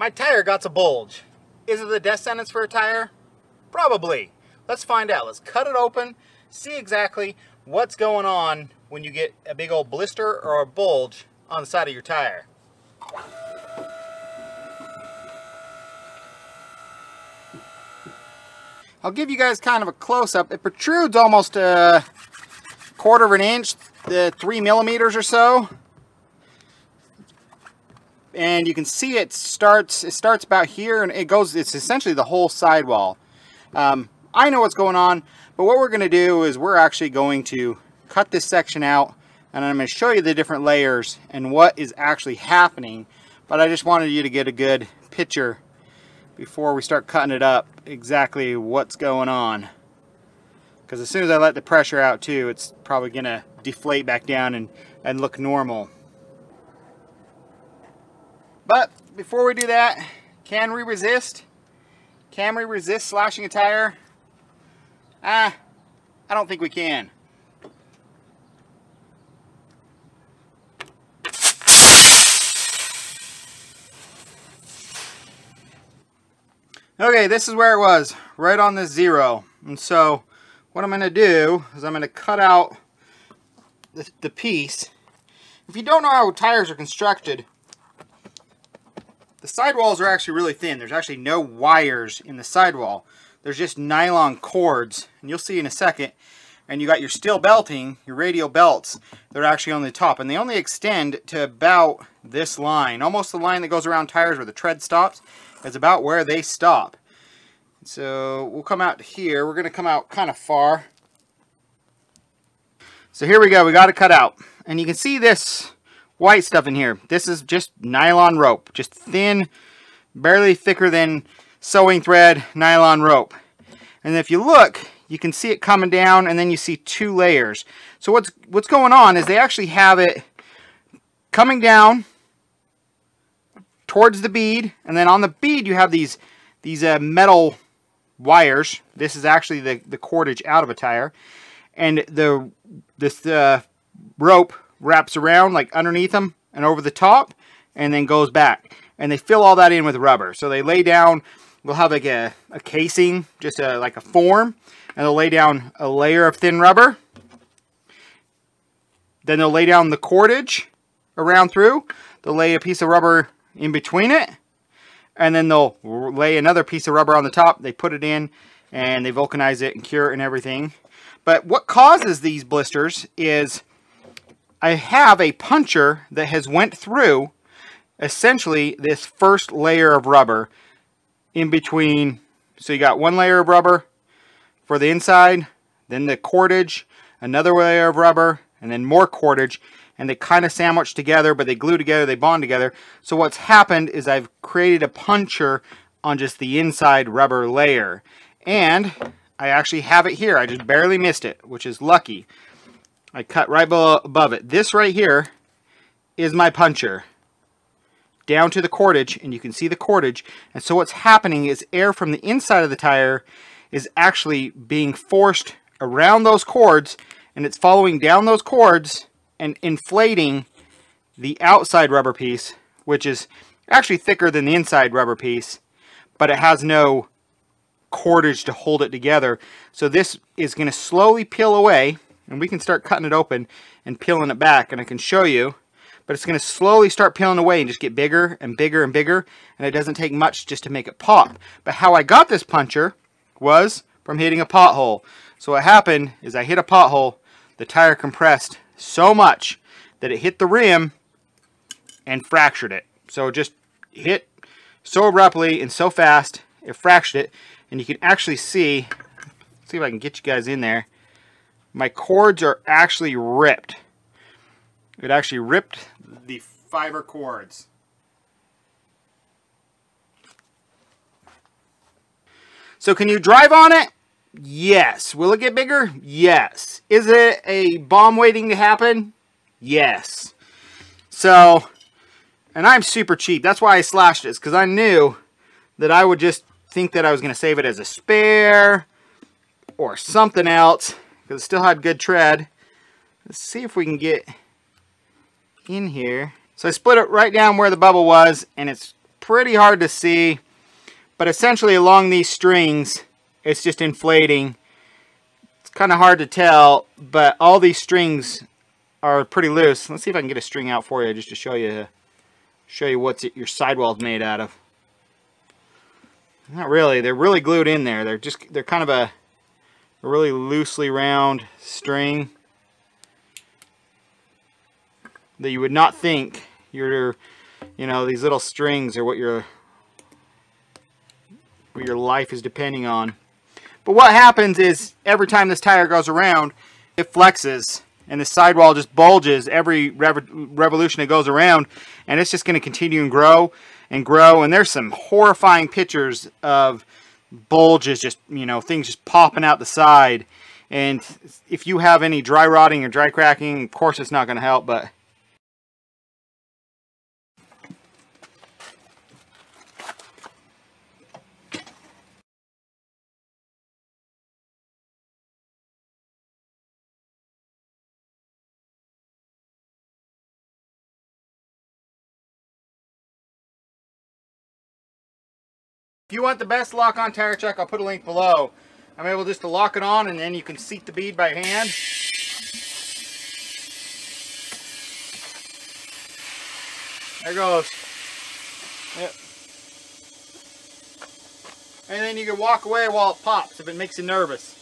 My tire got a bulge. Is it the death sentence for a tire? Probably. Let's find out. Let's cut it open, see exactly what's going on when you get a big old blister or a bulge on the side of your tire. I'll give you guys kind of a close-up. It protrudes almost a quarter of an inch, the three millimeters or so. And you can see it starts, it starts about here and it goes, it's essentially the whole sidewall. Um, I know what's going on, but what we're going to do is we're actually going to cut this section out and I'm going to show you the different layers and what is actually happening. But I just wanted you to get a good picture before we start cutting it up exactly what's going on. Because as soon as I let the pressure out too, it's probably going to deflate back down and, and look normal. But before we do that, can we resist? Can we resist slashing a tire? Ah, I don't think we can. Okay, this is where it was, right on this zero. And so what I'm going to do is I'm going to cut out the, the piece. If you don't know how tires are constructed, the sidewalls are actually really thin. There's actually no wires in the sidewall. There's just nylon cords, and you'll see in a second. And you got your steel belting, your radial belts, they're actually on the top. And they only extend to about this line, almost the line that goes around tires where the tread stops is about where they stop. So we'll come out here. We're going to come out kind of far. So here we go. We got it cut out. And you can see this white stuff in here. This is just nylon rope. Just thin, barely thicker than sewing thread nylon rope. And if you look, you can see it coming down and then you see two layers. So what's what's going on is they actually have it coming down towards the bead, and then on the bead you have these these uh, metal wires. This is actually the, the cordage out of a tire. And the this uh, rope wraps around like underneath them and over the top and then goes back. And they fill all that in with rubber. So they lay down, we'll have like a, a casing, just a, like a form, and they'll lay down a layer of thin rubber. Then they'll lay down the cordage around through. They'll lay a piece of rubber in between it and then they'll lay another piece of rubber on the top they put it in and they vulcanize it and cure it and everything but what causes these blisters is I have a puncher that has went through essentially this first layer of rubber in between so you got one layer of rubber for the inside then the cordage another layer of rubber and then more cordage and they kind of sandwich together, but they glue together, they bond together. So what's happened is I've created a puncher on just the inside rubber layer. And I actually have it here. I just barely missed it, which is lucky. I cut right above it. This right here is my puncher down to the cordage, and you can see the cordage. And so what's happening is air from the inside of the tire is actually being forced around those cords, and it's following down those cords and inflating the outside rubber piece, which is actually thicker than the inside rubber piece, but it has no cordage to hold it together. So this is going to slowly peel away, and we can start cutting it open and peeling it back, and I can show you. But it's going to slowly start peeling away and just get bigger and bigger and bigger, and it doesn't take much just to make it pop. But how I got this puncher was from hitting a pothole. So what happened is I hit a pothole, the tire compressed so much that it hit the rim and fractured it. So it just hit so abruptly and so fast, it fractured it. And you can actually see, see if I can get you guys in there, my cords are actually ripped. It actually ripped the fiber cords. So can you drive on it? Yes. Will it get bigger? Yes. Is it a bomb waiting to happen? Yes. So, and I'm super cheap. That's why I slashed this, because I knew that I would just think that I was going to save it as a spare or something else, because it still had good tread. Let's see if we can get in here. So I split it right down where the bubble was, and it's pretty hard to see. But essentially along these strings, it's just inflating. It's kind of hard to tell, but all these strings are pretty loose. Let's see if I can get a string out for you just to show you show you what your sidewall's made out of. Not really. They're really glued in there. They're just they're kind of a, a really loosely round string that you would not think your you know these little strings are what your what your life is depending on. But what happens is every time this tire goes around, it flexes and the sidewall just bulges every rev revolution it goes around and it's just going to continue and grow and grow and there's some horrifying pictures of bulges just you know things just popping out the side. And if you have any dry rotting or dry cracking of course it's not going to help but If you want the best lock-on tire chuck, I'll put a link below. I'm able just to lock it on and then you can seat the bead by hand. There goes. Yep. And then you can walk away while it pops if it makes you nervous.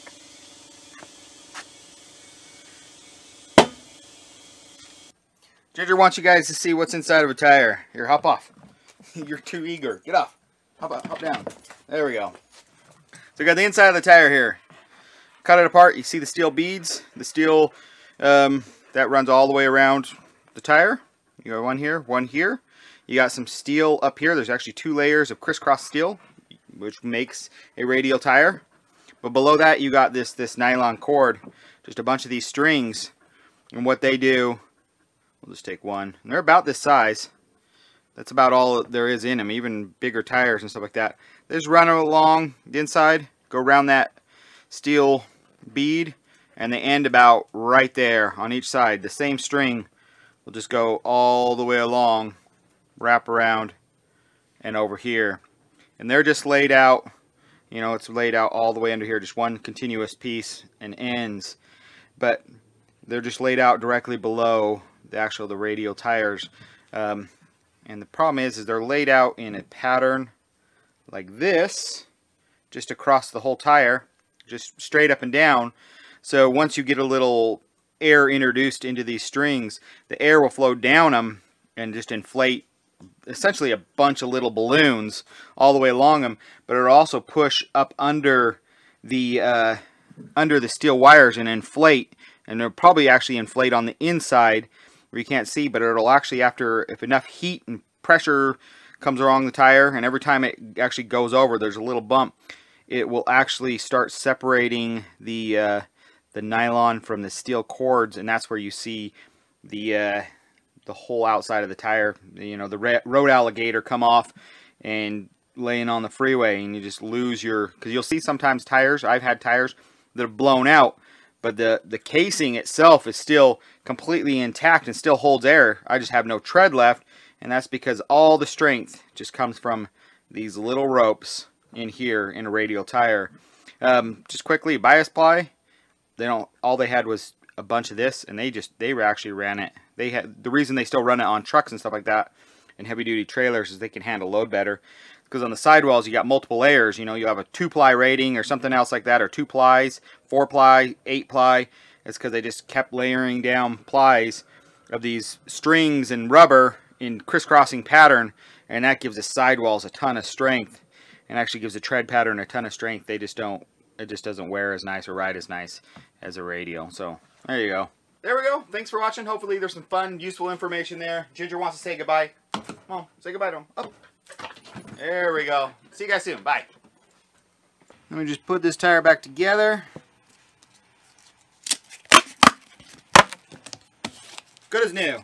Ginger wants you guys to see what's inside of a tire. Here, hop off. You're too eager. Get off. Hop up, hop down. There we go. So we got the inside of the tire here. Cut it apart. You see the steel beads, the steel um, that runs all the way around the tire. You got one here, one here. You got some steel up here. There's actually two layers of crisscross steel, which makes a radial tire. But below that, you got this this nylon cord, just a bunch of these strings. And what they do, we'll just take one. And they're about this size. That's about all there is in them, even bigger tires and stuff like that. Just run along the inside, go around that steel bead, and they end about right there on each side. The same string will just go all the way along, wrap around, and over here. And they're just laid out, you know, it's laid out all the way under here, just one continuous piece and ends. But they're just laid out directly below the actual the radial tires. Um, and the problem is, is they're laid out in a pattern like this, just across the whole tire, just straight up and down. So once you get a little air introduced into these strings, the air will flow down them and just inflate essentially a bunch of little balloons all the way along them, but it'll also push up under the uh, under the steel wires and inflate, and it'll probably actually inflate on the inside where you can't see, but it'll actually, after, if enough heat and pressure comes along the tire, and every time it actually goes over, there's a little bump, it will actually start separating the, uh, the nylon from the steel cords, and that's where you see the, uh, the whole outside of the tire, you know, the road alligator come off and laying on the freeway, and you just lose your, because you'll see sometimes tires, I've had tires that have blown out, but the, the casing itself is still completely intact and still holds air. I just have no tread left, and that's because all the strength just comes from these little ropes in here in a radial tire. Um, just quickly, bias ply, they don't, all they had was a bunch of this, and they just, they actually ran it. They had, the reason they still run it on trucks and stuff like that, and heavy duty trailers is they can handle load better because on the sidewalls you got multiple layers. You know, you have a two ply rating or something else like that, or two plies, four ply, eight ply. It's because they just kept layering down plies of these strings and rubber in crisscrossing pattern, and that gives the sidewalls a ton of strength, and actually gives the tread pattern a ton of strength. They just don't, it just doesn't wear as nice or ride as nice as a radial. So there you go. There we go. Thanks for watching. Hopefully there's some fun, useful information there. Ginger wants to say goodbye. Come on, say goodbye to him. Up. There we go. See you guys soon. Bye. Let me just put this tire back together. Good as new.